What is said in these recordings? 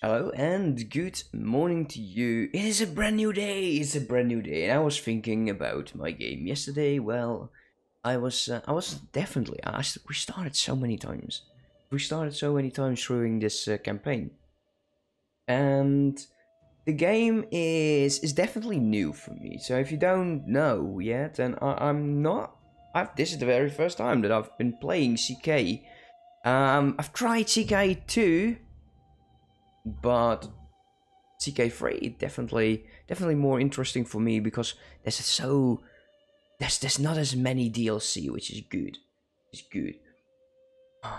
Hello and good morning to you. It is a brand new day. It's a brand new day, and I was thinking about my game yesterday. Well, I was, uh, I was definitely. I we started so many times. We started so many times during this uh, campaign, and the game is is definitely new for me. So if you don't know yet, then I, I'm not. I've, this is the very first time that I've been playing CK. Um, I've tried CK2 but CK3 definitely definitely more interesting for me because there's so there's there's not as many DLC, which is good. It's good.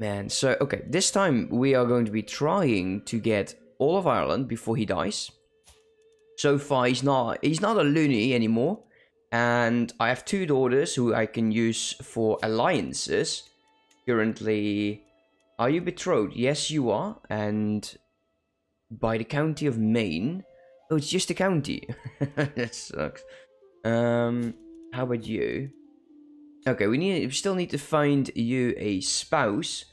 Man, so okay, this time we are going to be trying to get all of Ireland before he dies. So far he's not he's not a loony anymore. And I have two daughters who I can use for alliances. Currently are you betrothed? Yes, you are. And by the county of Maine. Oh, it's just a county. that sucks. Um, how about you? Okay, we need. We still need to find you a spouse.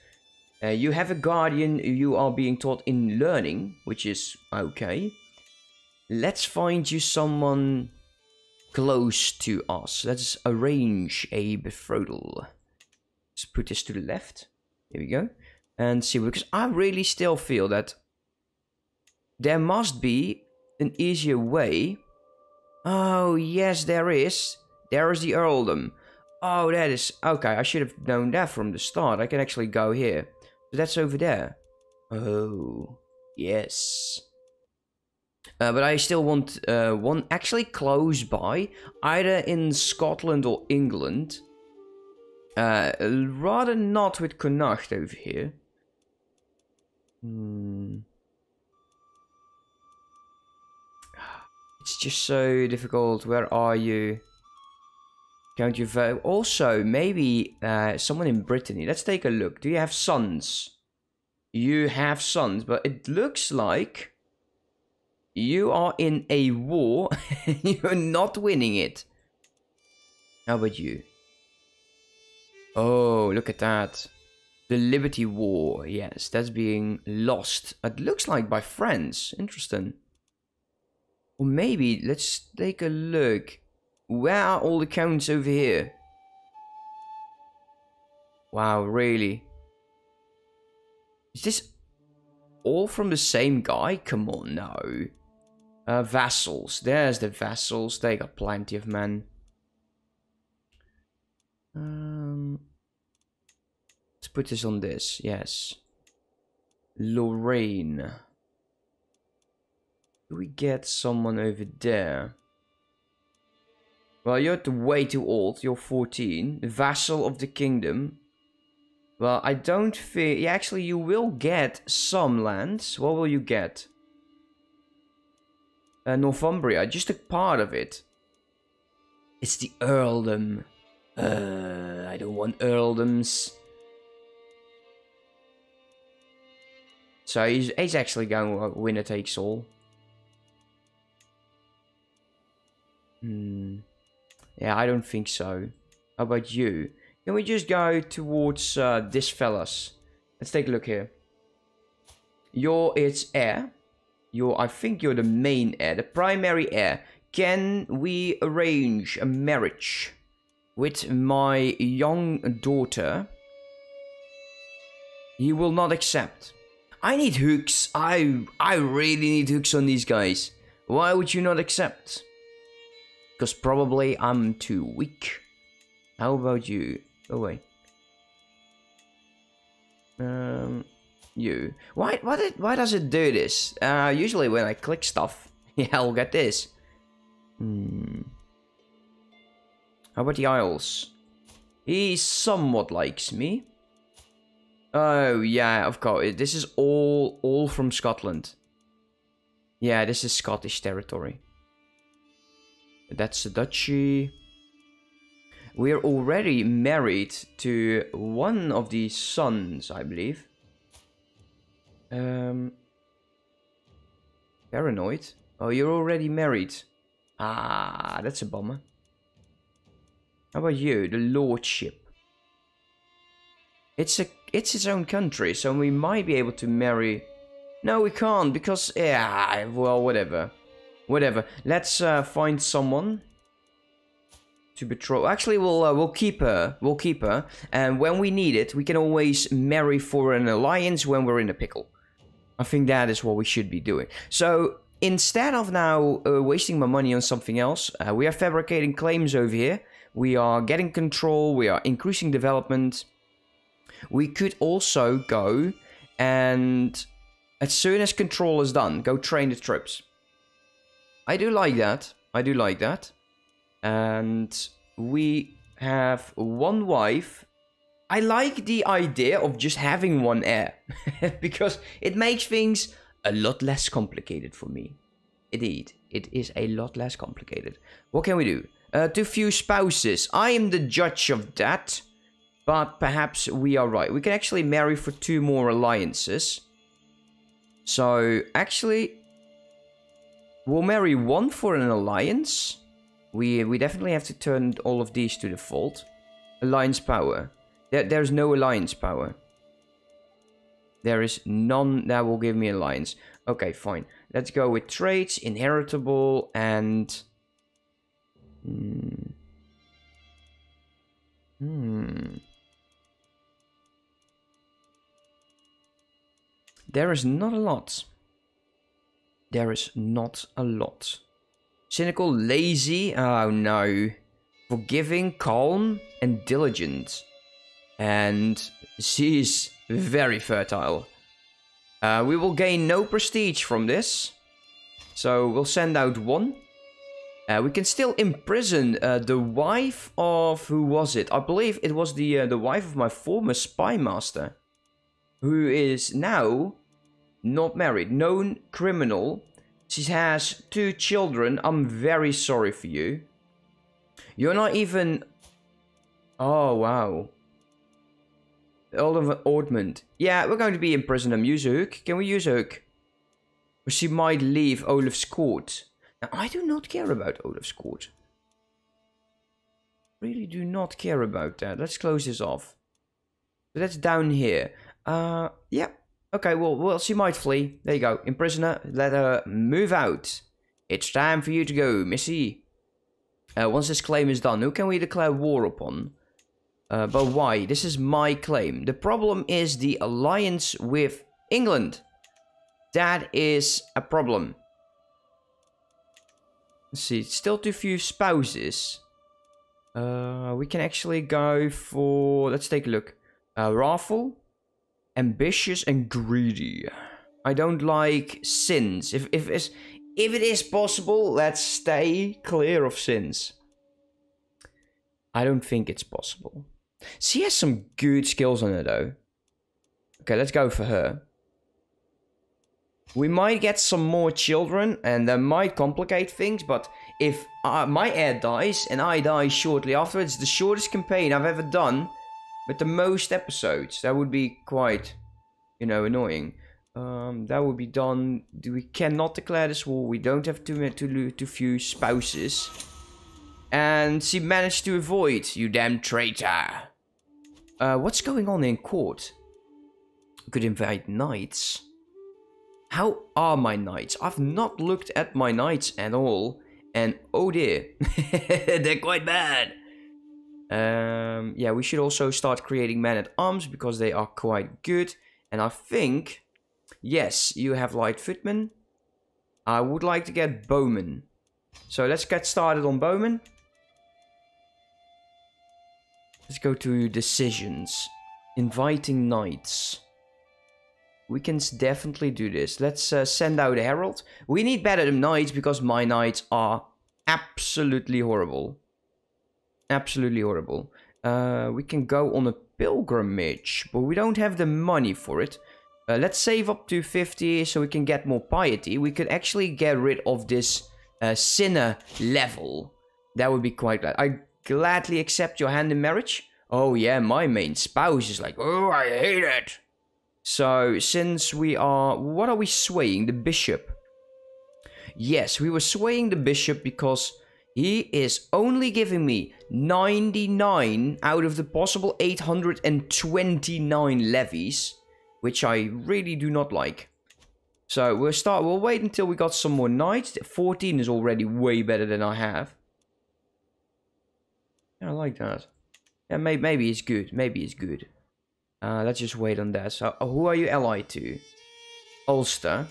Uh, you have a guardian. You are being taught in learning, which is okay. Let's find you someone close to us. Let's arrange a betrothal. Let's put this to the left. Here we go and see because I really still feel that there must be an easier way. Oh yes, there is. There is the earldom. Oh, that is okay. I should have known that from the start. I can actually go here. That's over there. Oh yes. Uh, but I still want uh, one actually close by, either in Scotland or England. Uh, rather not with Connacht over here. Hmm. It's just so difficult. Where are you? Can't you vote? Also, maybe uh, someone in Brittany. Let's take a look. Do you have sons? You have sons, but it looks like you are in a war. You're not winning it. How about you? Oh, look at that. The Liberty War, yes, that's being lost. It looks like by France. Interesting. Or maybe, let's take a look. Where are all the counts over here? Wow, really? Is this all from the same guy? Come on, no. Uh, vassals. There's the vassals. They got plenty of men. Um... Put this on this. Yes. Lorraine. Do we get someone over there? Well, you're way too old. You're 14. Vassal of the kingdom. Well, I don't fear... Yeah, actually, you will get some lands. What will you get? Uh, Northumbria. Just a part of it. It's the earldom. Uh, I don't want earldoms. So he's, he's actually going winner takes all. Hmm. Yeah, I don't think so. How about you? Can we just go towards uh, this fellas? Let's take a look here. You're its heir. You're, I think you're the main heir, the primary heir. Can we arrange a marriage with my young daughter? He will not accept. I need hooks. I I really need hooks on these guys. Why would you not accept? Because probably I'm too weak. How about you? Oh wait. Um, you. Why? Why did? Why does it do this? Uh, usually when I click stuff, yeah, I'll get this. Hmm. How about the Isles? He somewhat likes me. Oh, yeah, of course. This is all all from Scotland. Yeah, this is Scottish territory. That's the duchy. We're already married to one of the sons, I believe. Um, paranoid. Oh, you're already married. Ah, that's a bummer. How about you, the lordship? It's a it's its own country, so we might be able to marry No, we can't because yeah. Well, whatever, whatever. Let's uh, find someone to betroth. Actually, we'll uh, we'll keep her. We'll keep her, and when we need it, we can always marry for an alliance when we're in a pickle. I think that is what we should be doing. So instead of now uh, wasting my money on something else, uh, we are fabricating claims over here. We are getting control. We are increasing development. We could also go and as soon as control is done, go train the troops. I do like that. I do like that. And we have one wife. I like the idea of just having one heir. because it makes things a lot less complicated for me. Indeed, it is a lot less complicated. What can we do? Uh, too few spouses. I am the judge of that. But perhaps we are right. We can actually marry for two more alliances. So, actually, we'll marry one for an alliance. We we definitely have to turn all of these to default. Alliance power. There, there's no alliance power. There is none that will give me alliance. Okay, fine. Let's go with traits, inheritable, and... Hmm. Hmm. There is not a lot. There is not a lot. Cynical, lazy, oh no. Forgiving, calm, and diligent. And she's very fertile. Uh, we will gain no prestige from this. So we'll send out one. Uh, we can still imprison uh, the wife of... Who was it? I believe it was the, uh, the wife of my former spy master. Who is now not married, known criminal. She has two children. I'm very sorry for you. You're not even... Oh, wow. Oliver Ortmund. Yeah, we're going to be in prison and use a hook. Can we use a hook? She might leave Olaf's court. Now, I do not care about Olaf's court. Really do not care about that. Let's close this off. So that's down here. Uh, yeah. Okay, well, well, she might flee. There you go. Imprison her. Let her move out. It's time for you to go, Missy. Uh, once this claim is done, who can we declare war upon? Uh, but why? This is my claim. The problem is the alliance with England. That is a problem. Let's see, still too few spouses. Uh, we can actually go for... Let's take a look. Uh, Raffle ambitious and greedy. I don't like sins. If if it's, if it is possible, let's stay clear of sins. I don't think it's possible. She has some good skills on her though. Okay, let's go for her. We might get some more children and that might complicate things, but if uh, my heir dies and I die shortly afterwards, the shortest campaign I've ever done with the most episodes. That would be quite, you know, annoying. Um, that would be done. We cannot declare this war. We don't have too, too, too few spouses. And she managed to avoid, you damn traitor. Uh, what's going on in court? Could invite knights. How are my knights? I've not looked at my knights at all. And oh dear, they're quite bad. Um, yeah, we should also start creating men-at-arms because they are quite good. And I think, yes, you have light footmen. I would like to get bowmen. So let's get started on bowmen. Let's go to decisions. Inviting knights. We can definitely do this. Let's uh, send out a herald. We need better than knights because my knights are absolutely horrible absolutely horrible. Uh, we can go on a pilgrimage, but we don't have the money for it. Uh, let's save up to 50 so we can get more piety. We could actually get rid of this uh, sinner level. That would be quite glad. I gladly accept your hand in marriage. Oh yeah, my main spouse is like, oh, I hate it. So, since we are... What are we swaying? The bishop. Yes, we were swaying the bishop because he is only giving me 99 out of the possible 829 levies, which I really do not like. So we'll start. We'll wait until we got some more knights. 14 is already way better than I have. Yeah, I like that. Yeah, maybe, maybe it's good. Maybe it's good. Uh, let's just wait on that. So, uh, who are you allied to? Ulster.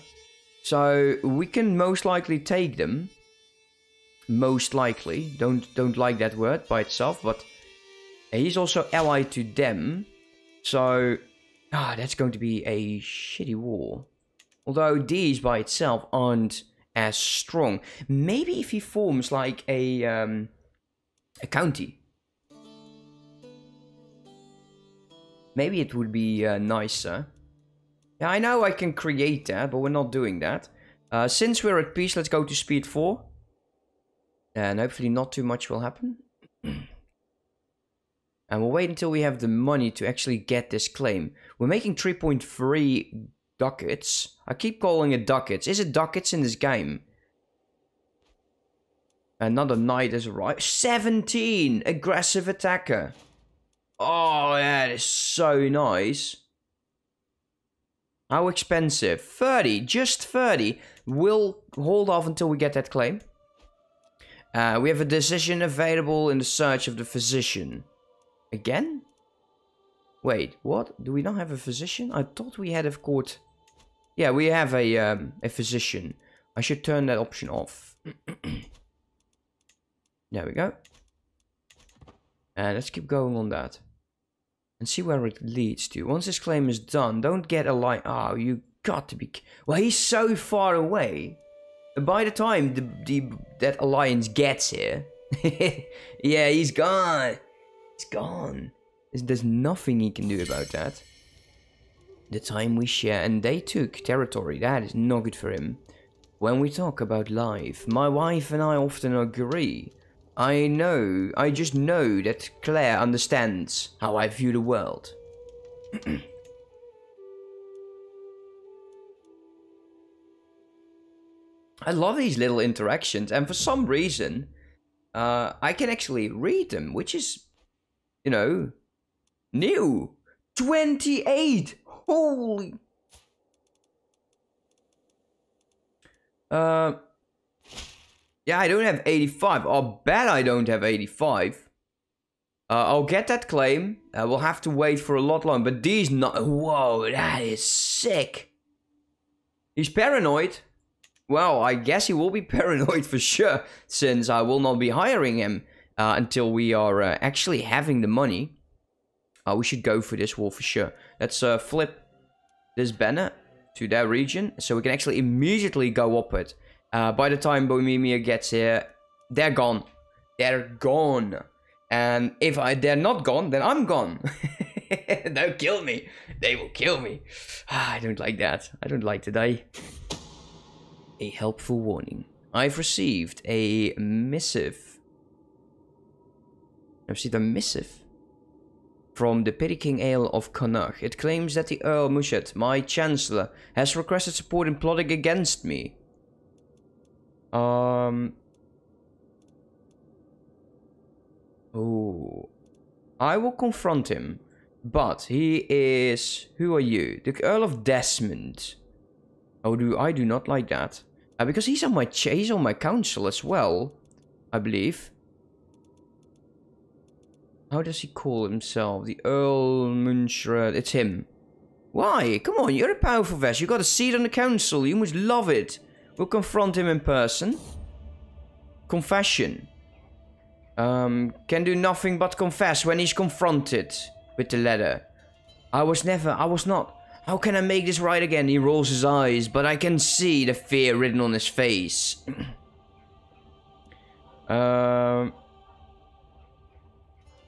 So we can most likely take them. Most likely. Don't don't like that word by itself, but he's also allied to them. So ah, that's going to be a shitty war. Although these by itself aren't as strong. Maybe if he forms like a um, a county. Maybe it would be uh, nicer. Yeah, I know I can create that, but we're not doing that. Uh, since we're at peace, let's go to speed 4. And hopefully not too much will happen. and we'll wait until we have the money to actually get this claim. We're making 3.3 ducats. I keep calling it ducats. Is it ducats in this game? Another knight has arrived. 17! Aggressive attacker. Oh, that is so nice. How expensive? 30, just 30. We'll hold off until we get that claim. Uh, we have a decision available in the search of the physician. Again? Wait, what? Do we not have a physician? I thought we had a court. Yeah, we have a um, a physician. I should turn that option off. there we go. And let's keep going on that and see where it leads to. Once this claim is done, don't get a line. Oh, you got to be. Well, he's so far away. By the time the, the that alliance gets here, yeah, he's gone. He's gone. There's, nothing he can do about that. The time we share, and they took territory. That is not good for him. When we talk about life, my wife and I often agree I know, I just know that Claire understands how I view the world. I love these little interactions, and for some reason, uh, I can actually read them, which is, you know, new. 28! Holy... Uh, yeah, I don't have 85. I'll bet I don't have 85. Uh, I'll get that claim. Uh, we'll have to wait for a lot longer. But these not... Whoa, that is sick. He's paranoid. Well, I guess he will be paranoid for sure. Since I will not be hiring him uh, until we are uh, actually having the money. Uh, we should go for this wall for sure. Let's uh, flip this banner to that region. So we can actually immediately go up it. Uh, by the time Bohemia gets here, they're gone. They're gone. And if I they're not gone, then I'm gone. They'll kill me. They will kill me. I don't like that. I don't like today. A helpful warning. I've received a missive. I've received a missive from the Petty King Ale of Connacht. It claims that the Earl Mushet, my Chancellor, has requested support in plotting against me. Um. Oh. I will confront him. But he is... Who are you? The Earl of Desmond. Oh, do I do not like that. Uh, because he's on my he's on my council as well, I believe. How does he call himself? The Earl Muncher. It's him. Why? Come on, you're a powerful vest. You've got a seat on the council. You must love it. We'll confront him in person. Confession. Um, can do nothing but confess when he's confronted with the letter. I was never, I was not. How can I make this right again? He rolls his eyes, but I can see the fear written on his face. um.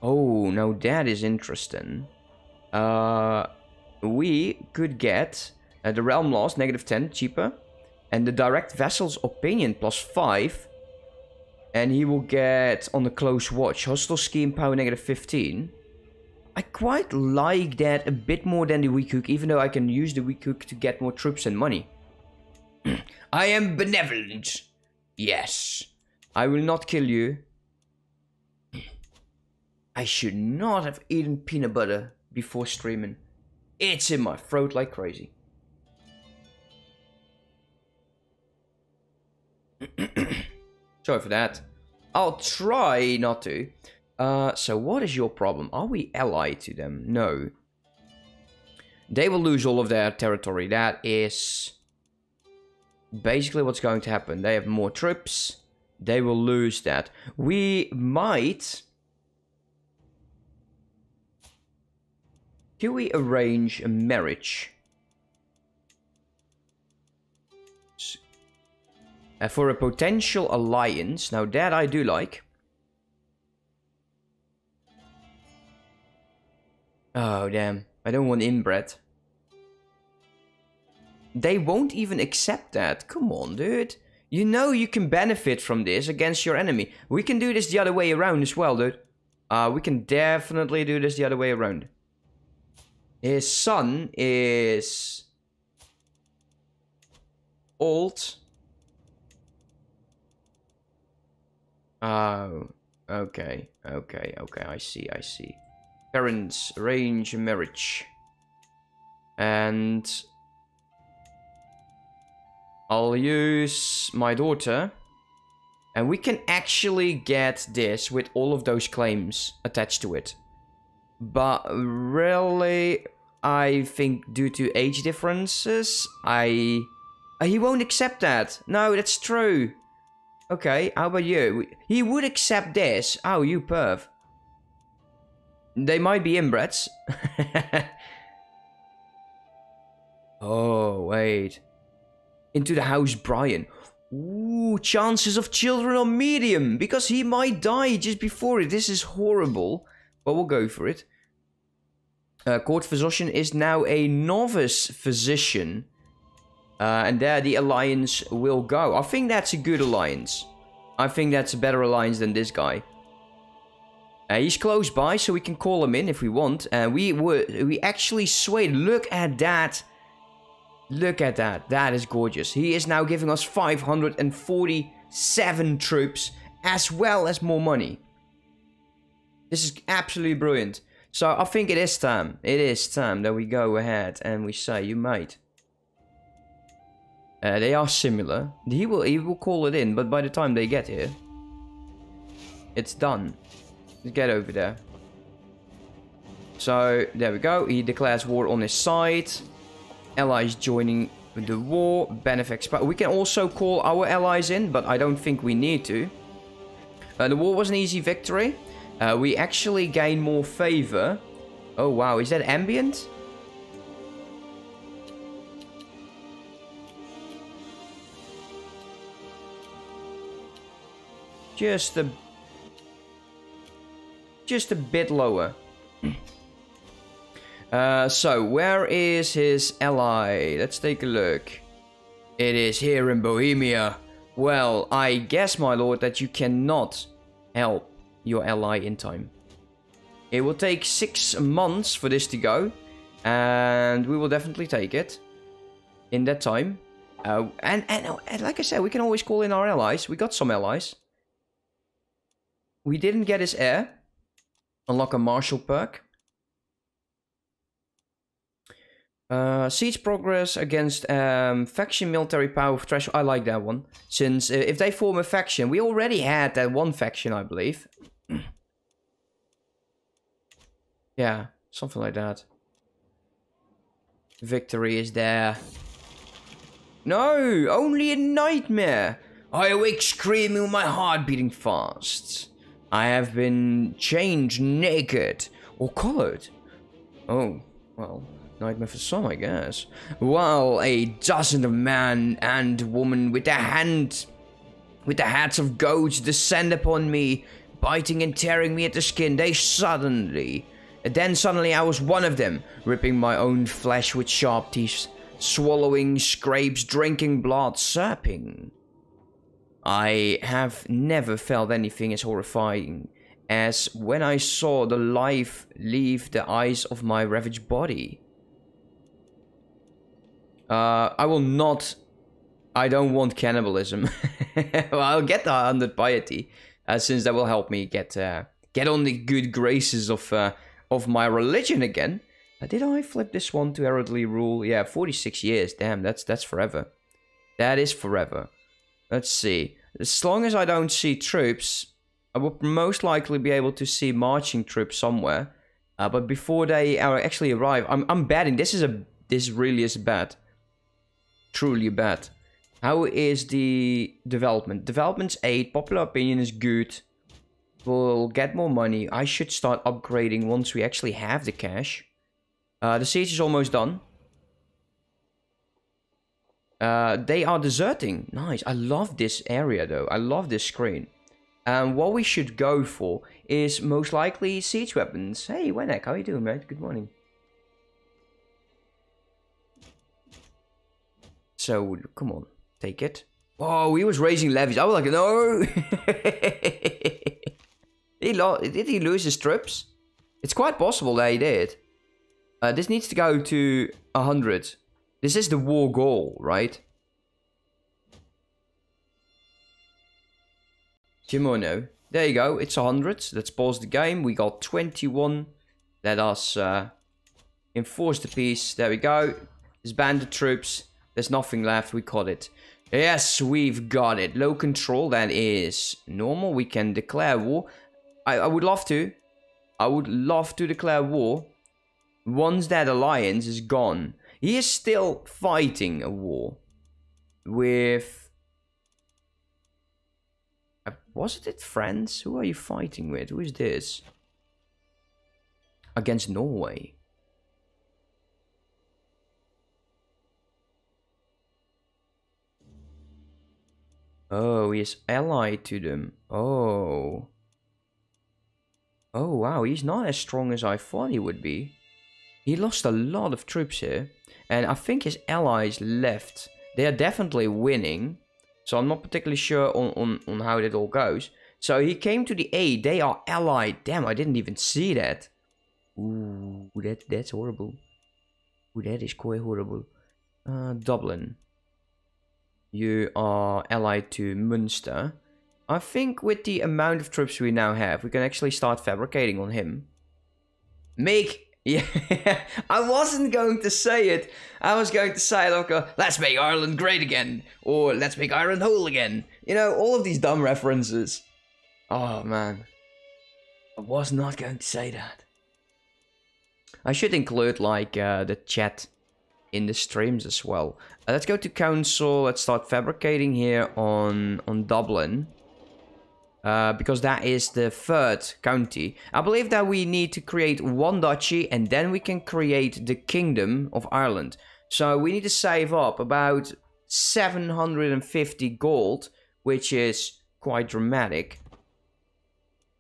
Oh, now that is interesting. Uh, we could get uh, the realm lost, negative 10, cheaper and the direct vassal's opinion plus 5. And he will get on the close watch. Hostile scheme power negative 15. I quite like that a bit more than the weak hook, even though I can use the weak hook to get more troops and money. I am benevolent. Yes. I will not kill you. I should not have eaten peanut butter before streaming. It's in my throat like crazy. Sorry for that. I'll try not to. Uh, so what is your problem? Are we allied to them? No. They will lose all of their territory. That is basically what's going to happen. They have more troops. They will lose that. We might... Can we arrange a marriage? Uh, for a potential alliance. Now that I do like. Oh, damn. I don't want inbred. They won't even accept that. Come on, dude. You know you can benefit from this against your enemy. We can do this the other way around as well, dude. Uh, we can definitely do this the other way around. His son is... Old. Oh, okay, okay, okay, I see, I see. Parents arrange marriage. And I'll use my daughter. And we can actually get this with all of those claims attached to it. But really, I think due to age differences, I... He won't accept that. No, that's true. Okay, how about you? He would accept this. Oh, you perv. They might be inbreds. oh, wait. Into the house, Brian. Ooh, chances of children are medium because he might die just before it. This is horrible, but we'll go for it. Uh, court physician is now a novice physician. Uh, and there the alliance will go. I think that's a good alliance. I think that's a better alliance than this guy. Uh, he's close by, so we can call him in if we want. And uh, we were we actually swayed. Look at that. Look at that. That is gorgeous. He is now giving us 547 troops as well as more money. This is absolutely brilliant. So I think it is time. It is time that we go ahead and we say, you might. Uh, they are similar. He will, he will call it in, but by the time they get here, it's done. Get over there. So, there we go. He declares war on his side. Allies joining the war. Benefics. But we can also call our allies in, but I don't think we need to. Uh, the war was an easy victory. Uh, we actually gain more favor. Oh, wow. Is that ambient? Just a... Just a bit lower. uh, so, where is his ally? Let's take a look. It is here in Bohemia. Well, I guess, my lord, that you cannot help your ally in time. It will take six months for this to go. And we will definitely take it. In that time. Uh, and, and, and like I said, we can always call in our allies. We got some allies. We didn't get his heir. Unlock a martial perk. Uh, siege progress against um, faction military power threshold. I like that one. Since uh, if they form a faction, we already had that one faction, I believe. yeah, something like that. Victory is there. No, only a nightmare. I awake screaming with my heart beating fast. I have been changed naked or colored. Oh, well, nightmare for some, I guess. While a dozen of men and women with their hand, with the hats of goats descend upon me, biting and tearing me at the skin, they suddenly, then suddenly I was one of them, ripping my own flesh with sharp teeth, swallowing scrapes, drinking blood, serping. I have never felt anything as horrifying as when I saw the life leave the eyes of my ravaged body. Uh, I will not... I don't want cannibalism. well, I'll get the 100 piety, uh, since that will help me get uh, get on the good graces of uh, of my religion again. Uh, did I flip this one to heraldry rule? Yeah, 46 years. Damn, that's that's forever. That is forever. Let's see. As long as I don't see troops, I will most likely be able to see marching troops somewhere. Uh, but before they are actually arrive, I'm I'm betting this is a this really is bad. Truly bad. How is the development? Development's 8, popular opinion is good. We'll get more money. I should start upgrading once we actually have the cash. Uh, the siege is almost done. Uh, they are deserting. Nice. I love this area though. I love this screen. And what we should go for is most likely siege weapons. Hey, Wenek, how you doing, mate? Good morning. So, come on. Take it. Oh, he was raising levies. I was like, no. he did he lose his troops? It's quite possible that he did. Uh, this needs to go to 100. This is the war goal, right? Kimono. There you go. It's 100. Let's pause the game. We got 21. Let us uh, enforce the peace. There we go. Disband the troops. There's nothing left. We caught it. Yes, we've got it. Low control, that is normal. We can declare war. I, I would love to. I would love to declare war. Once that alliance is gone. He is still fighting a war. With... Uh, was it France? Who are you fighting with? Who is this? Against Norway. Oh, he is allied to them. Oh. Oh, wow. He's not as strong as I thought he would be. He lost a lot of troops here. And I think his allies left. They are definitely winning. So I'm not particularly sure on, on, on how that all goes. So he came to the aid. They are allied. Damn, I didn't even see that. Ooh, that, that's horrible. Ooh, that is quite horrible. Uh, Dublin you are allied to Munster. I think with the amount of troops we now have, we can actually start fabricating on him. Make... Yeah, I wasn't going to say it. I was going to say, like, uh, let's make Ireland great again. Or let's make Ireland whole again. You know, all of these dumb references. Oh, man. I was not going to say that. I should include, like, uh, the chat in the streams as well. Uh, let's go to council. Let's start fabricating here on, on Dublin. Uh, because that is the third county. I believe that we need to create one duchy and then we can create the Kingdom of Ireland. So we need to save up about 750 gold, which is quite dramatic.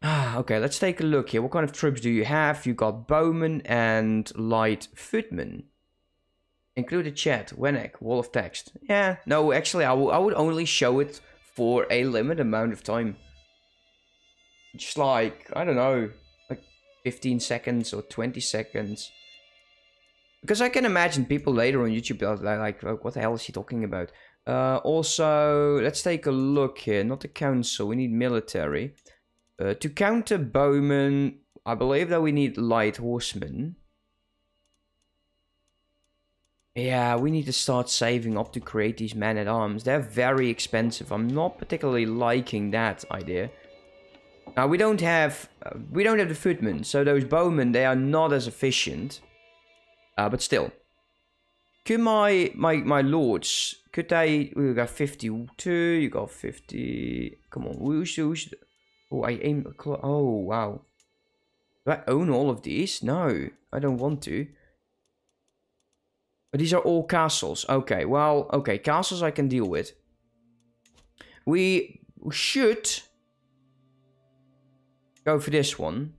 Ah, okay, let's take a look here. What kind of troops do you have? You got bowmen and light footmen. Include a chat, Wenek, wall of text. Yeah, no, actually, I, I would only show it for a limited amount of time. Just like, I don't know, like 15 seconds or 20 seconds. Because I can imagine people later on YouTube are like, what the hell is he talking about? Uh, also, let's take a look here. Not the council, we need military. Uh, to counter bowmen, I believe that we need light horsemen. Yeah, we need to start saving up to create these men-at-arms. They're very expensive. I'm not particularly liking that idea. Now, we don't have... Uh, we don't have the footmen, so those bowmen, they are not as efficient. Uh, but still. Could my, my, my lords... Could they... We got 52, you got 50... Come on, who's... who's oh, I aim... Oh, wow. Do I own all of these? No, I don't want to. But these are all castles. Okay, well, okay, castles I can deal with. We should go for this one.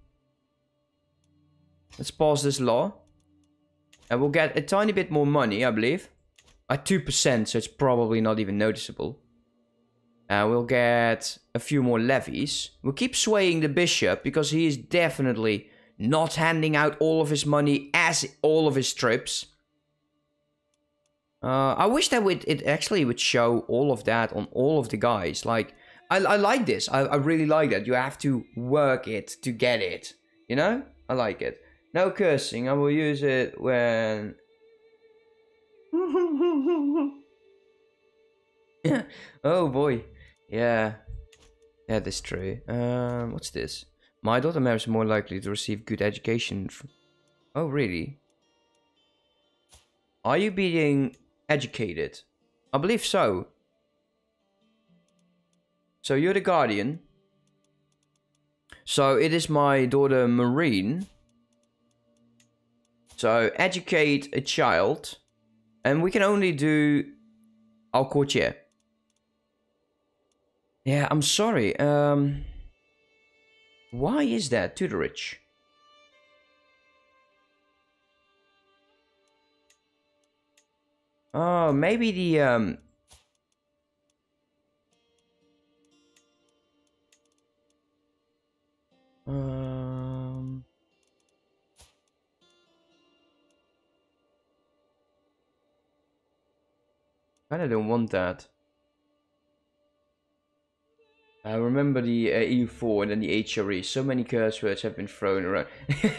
Let's pause this law. And we'll get a tiny bit more money, I believe. At 2%, so it's probably not even noticeable. Uh, we'll get a few more levies. We'll keep swaying the bishop, because he is definitely not handing out all of his money as all of his trips. Uh, I wish that would it actually would show all of that on all of the guys. Like, I, I like this. I, I really like that. You have to work it to get it. You know? I like it. No cursing. I will use it when... oh boy. Yeah. Yeah, That is true. Um, what's this? My daughter marries more likely to receive good education. Oh, really? Are you being educated? I believe so. So you're the guardian. So it is my daughter Marine. So educate a child. And we can only do our courtier. Yeah, I'm sorry. Um, why is that, tutorage? Oh, maybe the um, Um. I don't want that. I remember the uh, EU4 and then the HRE. So many curse words have been thrown around.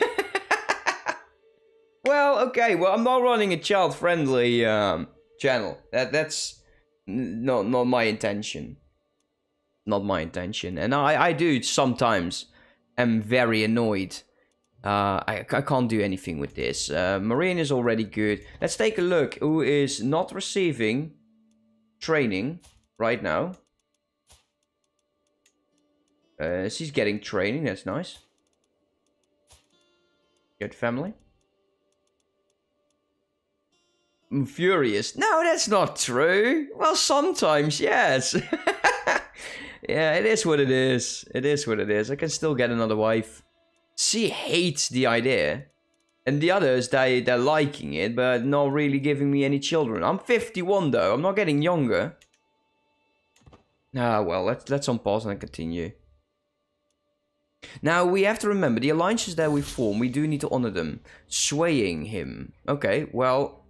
well, okay. Well, I'm not running a child-friendly um, channel. That that's not not my intention. Not my intention. And I I do sometimes am very annoyed. Uh, I, I can't do anything with this. Uh, Marine is already good. Let's take a look who is not receiving training right now. Uh, she's getting training, that's nice. Good family. I'm furious. No, that's not true. Well, sometimes, yes. Yeah, it is what it is. It is what it is. I can still get another wife. She hates the idea. And the others, they, they're liking it, but not really giving me any children. I'm 51 though, I'm not getting younger. Ah, well, let's, let's unpause and continue. Now, we have to remember, the alliances that we form, we do need to honor them. Swaying him. Okay, well,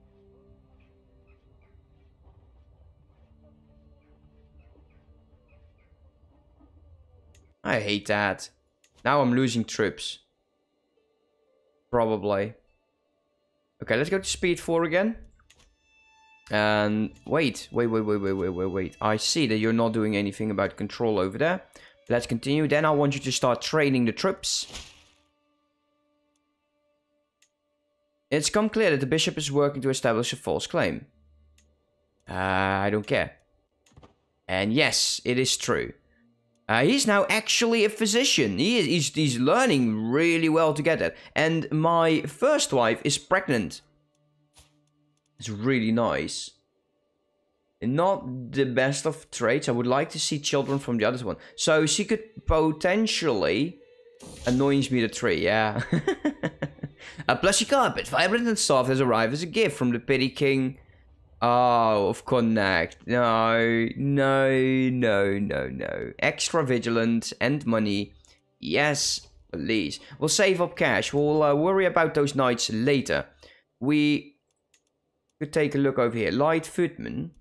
I hate that. Now I'm losing troops. Probably. Okay, let's go to speed 4 again. And wait, wait, wait, wait, wait, wait, wait, wait. I see that you're not doing anything about control over there. Let's continue. Then I want you to start training the troops. It's come clear that the bishop is working to establish a false claim. Uh, I don't care. And yes, it is true. Uh, he's now actually a physician. He is, he's, he's learning really well to get. And my first wife is pregnant. It's really nice. Not the best of traits. I would like to see children from the other one. So she could potentially... Annoys me the tree, yeah. a plushy carpet, vibrant and soft, has arrived as a gift from the Petty King Oh, of Connacht. No, no, no, no, no. Extra vigilant and money. Yes, please. We'll save up cash. We'll uh, worry about those knights later. We could take a look over here. Light Footman.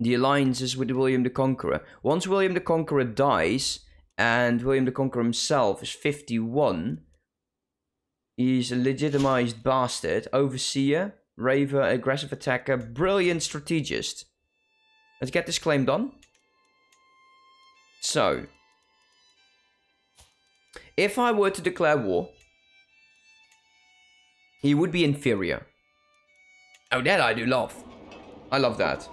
The alliances with William the Conqueror. Once William the Conqueror dies, and William the Conqueror himself is 51, he's a legitimized bastard. Overseer. Raver, aggressive attacker, brilliant strategist. Let's get this claim done. So, if I were to declare war, he would be inferior. Oh, that I do love. I love that.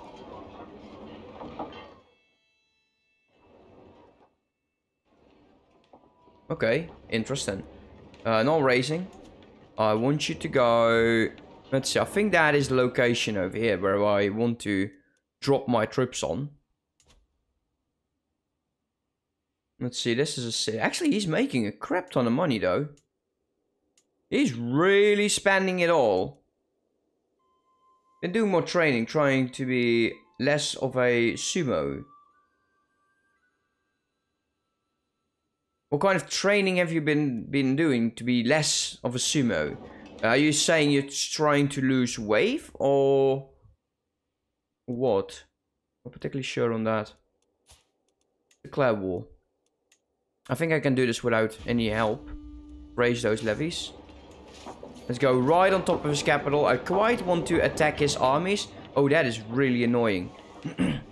Okay, interesting. Uh, not racing. I want you to go Let's see, I think that is the location over here where I want to drop my troops on. Let's see, this is a city. Actually, he's making a crap ton of money, though. He's really spending it all. Been doing more training, trying to be less of a sumo. What kind of training have you been been doing to be less of a sumo? Are you saying you're trying to lose weight or what? Not particularly sure on that. Declare war. I think I can do this without any help. Raise those levies. Let's go right on top of his capital. I quite want to attack his armies. Oh, that is really annoying.